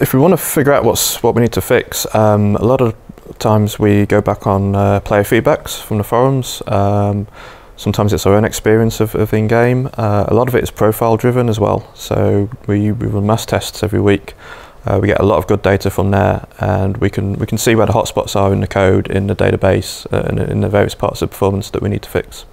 if we want to figure out what's what we need to fix, um, a lot of times we go back on uh, player feedbacks from the forums. Um, sometimes it's our own experience of, of in-game. Uh, a lot of it is profile driven as well. So we, we run mass tests every week. Uh, we get a lot of good data from there, and we can we can see where the hotspots are in the code, in the database, uh, and in the various parts of performance that we need to fix.